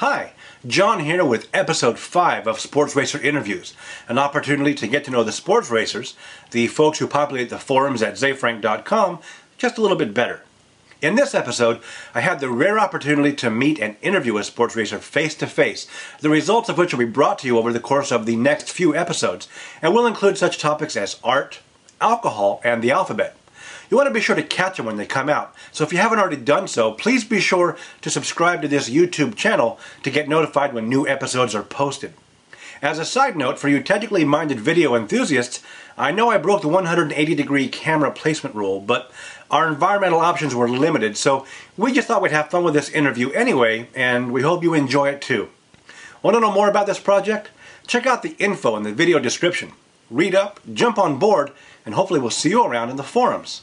Hi, John here with episode 5 of Sports Racer Interviews, an opportunity to get to know the sports racers, the folks who populate the forums at zefrank.com, just a little bit better. In this episode, I had the rare opportunity to meet and interview a sports racer face to face, the results of which will be brought to you over the course of the next few episodes, and will include such topics as art, alcohol, and the alphabet. You want to be sure to catch them when they come out. So if you haven't already done so, please be sure to subscribe to this YouTube channel to get notified when new episodes are posted. As a side note, for you technically minded video enthusiasts, I know I broke the 180 degree camera placement rule, but our environmental options were limited, so we just thought we'd have fun with this interview anyway, and we hope you enjoy it too. Want to know more about this project? Check out the info in the video description. Read up, jump on board, and hopefully we'll see you around in the forums.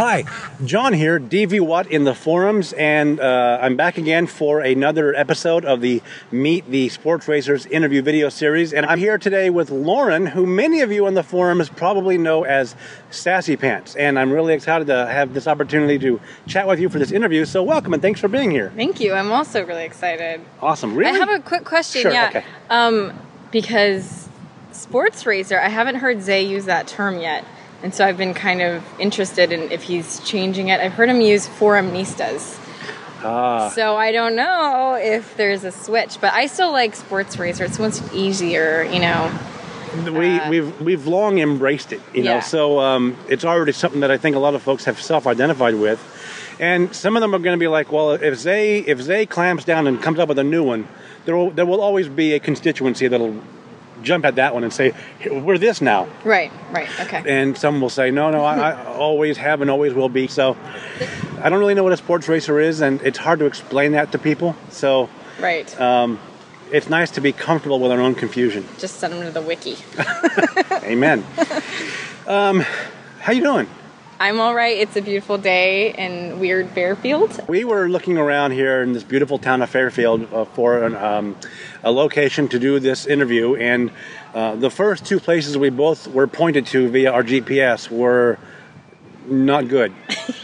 Hi, John here, DV Watt in the forums, and uh, I'm back again for another episode of the Meet the Sports Racers interview video series. And I'm here today with Lauren, who many of you in the forums probably know as Sassy Pants. And I'm really excited to have this opportunity to chat with you for this interview. So, welcome and thanks for being here. Thank you. I'm also really excited. Awesome. Really? I have a quick question. Sure, yeah. okay. Um, because sports racer, I haven't heard Ze use that term yet. And so I've been kind of interested in if he's changing it. I've heard him use forumnistas. Ah. So I don't know if there's a switch, but I still like sports racer. It's much easier, you know. we Uh, we've we've long embraced it, you know. Yeah. So um, it's already something that I think a lot of folks have self-identified with, and some of them are going to be like, well, if Ze if Ze clamps down and comes up with a new one, there will there will always be a constituency that'll jump at that one and say we're this now, Right, right, okay. and some will say no, no, I, I always have and always will be. So I don't really know what a sports racer is, and it's hard to explain that to people. So Right. um, it's nice to be comfortable with our own confusion. Just send them to the wiki. Amen. um, how you doing? I'm all right. It's a beautiful day in weird Fairfield. We were looking around here in this beautiful town of Fairfield uh, for an, um, a location to do this interview, and uh, the first two places we both were pointed to via our GPS were not good.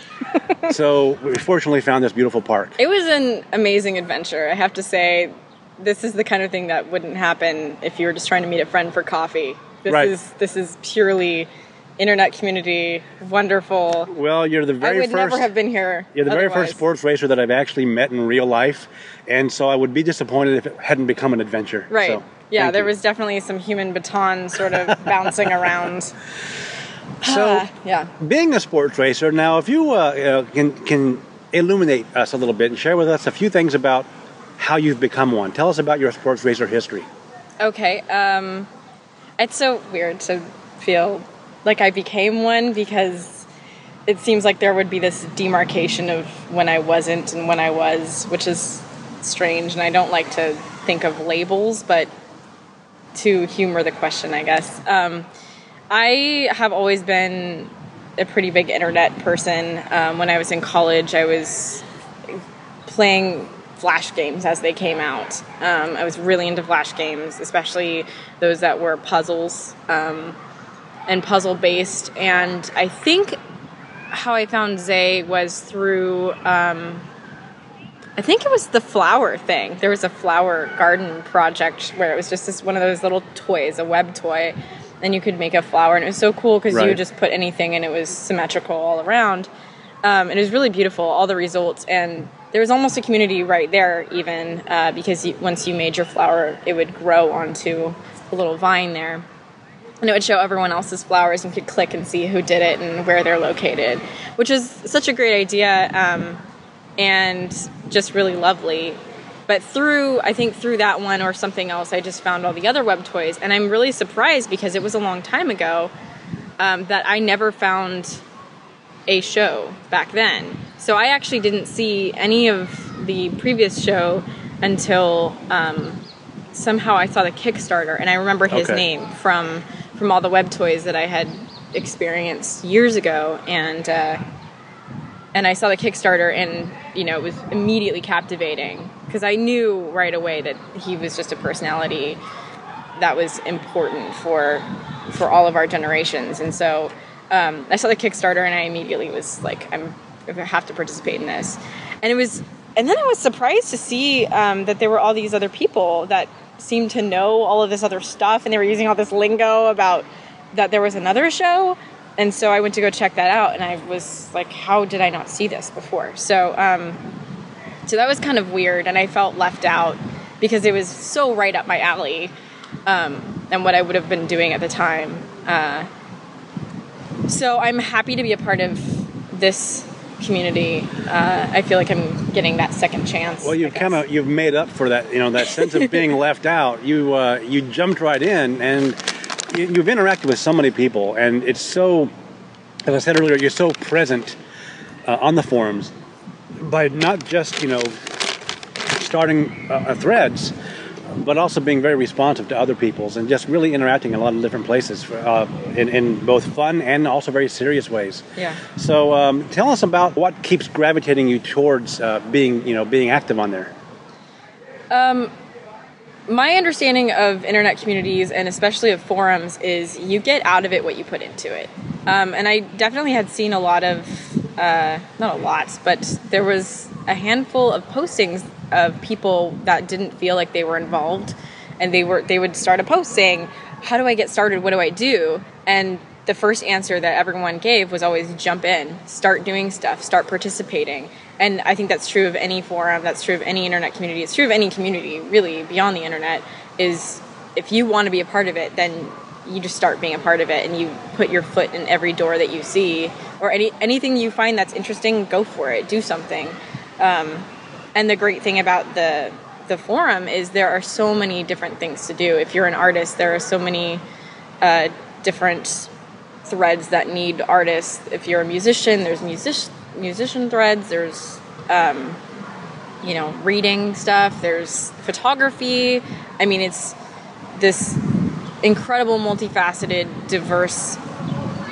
so we fortunately found this beautiful park. It was an amazing adventure. I have to say, this is the kind of thing that wouldn't happen if you were just trying to meet a friend for coffee. This Right. is this is purely internet community, wonderful. Well, you're the very I would first. never have been here. You're the very first sports racer that I've actually met in real life, and so I would be disappointed if it hadn't become an adventure. Right. So, yeah, there you. was definitely some human baton sort of bouncing around. So, Ah, yeah. being a sports racer, now if you uh, uh, can can illuminate us a little bit and share with us a few things about how you've become one. Tell us about your sports racer history. Okay. Um, it's so weird to feel like I became one because it seems like there would be this demarcation of when I wasn't and when I was, which is strange. And I don't like to think of labels, but to humor the question, I guess. Um, I have always been a pretty big internet person. Um, when I was in college, I was playing flash games as they came out. Um, I was really into flash games, especially those that were puzzles um, and puzzle based. And I think how I found Ze was through. Um, I think it was the flower thing. There was a flower garden project where it was just this one of those little toys, a web toy, and you could make a flower, and it was so cool because you would just put anything, and it was symmetrical all around. Um, and it was really beautiful, all the results, and there was almost a community right there, even uh, because you, once you made your flower, it would grow onto a little vine there, and it would show everyone else's flowers, and could click and see who did it and where they're located, which is such a great idea. Um, and just really lovely. But through, I think through that one or something else, I just found all the other web toys, and I'm really surprised because it was a long time ago um, that I never found a show back then. So I actually didn't see any of the previous show until um, somehow I saw the Kickstarter, and I remember his Okay. name from from all the web toys that I had experienced years ago, and. Uh, and I saw the Kickstarter, and you know, it was immediately captivating because I knew right away that he was just a personality that was important for for all of our generations. And so um, I saw the Kickstarter and I immediately was like, I'm I have to participate in this. And it was, and then I was surprised to see um, that there were all these other people that seemed to know all of this other stuff, and they were using all this lingo about that there was another show. And so I went to go check that out, and I was like, how did I not see this before? So, um, so that was kind of weird, and I felt left out because it was so right up my alley um, and what I would have been doing at the time. Uh, so I'm happy to be a part of this community. Uh, I feel like I'm getting that second chance. Well, you've kind of you've made up for that. You know that sense of being left out. You uh, you jumped right in, and you, you've interacted with so many people, and it's so. As I said earlier, you're so present uh, on the forums by not just you know starting uh, threads but also being very responsive to other people's and just really interacting in a lot of different places uh, in, in, both fun and also very serious ways. Yeah. So um, tell us about what keeps gravitating you towards uh, being, you know, being active on there. Um, my understanding of internet communities and especially of forums is you get out of it what you put into it. Um, and I definitely had seen a lot of, uh, not a lot, but there was a handful of postings of people that didn't feel like they were involved and they were they would start a post saying how do i get started? What do i do? And the first answer that everyone gave was always jump in start doing stuff start participating. And i think that's true of any forum that's true of any internet community it's true of any community really beyond the internet is if you want to be a part of it then you just start being a part of it and you put your foot in every door that you see or any anything you find that's interesting go for it do something um, and the great thing about the the forum is there are so many different things to do. If you're an artist, there are so many uh, different threads that need artists. If you're a musician, there's music musician threads. There's um, you know reading stuff. There's photography. I mean, it's this incredible, multifaceted, diverse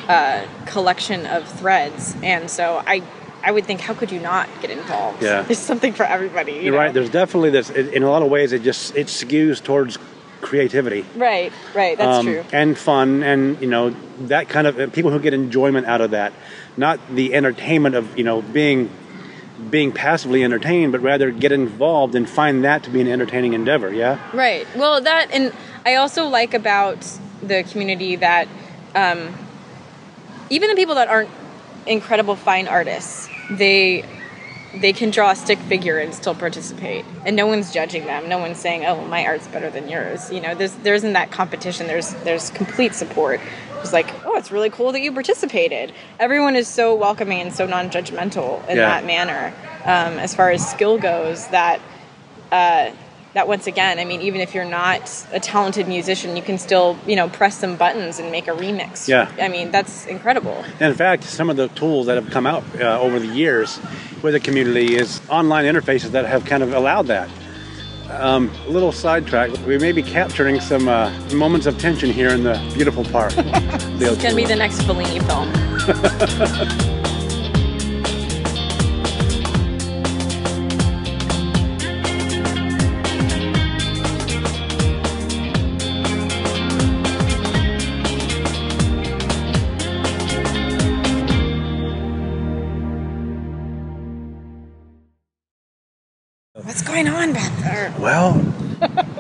uh, collection of threads. And so I I would think, how could you not get involved? Yeah, there's something for everybody. You are right. There's definitely this. In a lot of ways, it just it skews towards creativity. Right, right. That's um, true. And fun, and you know that kind of people who get enjoyment out of that, not the entertainment of you know being being passively entertained, but rather get involved and find that to be an entertaining endeavor. Yeah. Right. Well, that and I also like about the community that um, even the people that aren't incredible fine artists they they can draw a stick figure and still participate and no one's judging them no one's saying oh my art's better than yours you know there's there isn't that competition there's there's complete support it's like oh it's really cool that you participated everyone is so welcoming and so non-judgmental in yeah. that manner um, as far as skill goes that uh, that once again, I mean, even if you're not a talented musician, you can still, you know, press some buttons and make a remix. Yeah. I mean, that's incredible. And in fact, some of the tools that have come out uh, over the years with the community is online interfaces that have kind of allowed that. Um, a little sidetrack. We may be capturing some uh, moments of tension here in the beautiful park. it's going to be the next Fellini film. Well,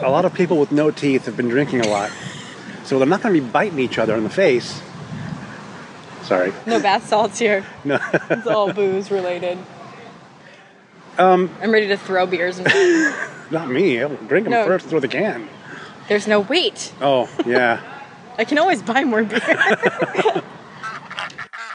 a lot of people with no teeth have been drinking a lot, so they're not going to be biting each other in the face. Sorry. No bath salts here. No. it's all booze related. Um, I'm ready to throw beers and Not me. I'll drink them no. first, throw the can. There's no weight. Oh, yeah. I can always buy more beer.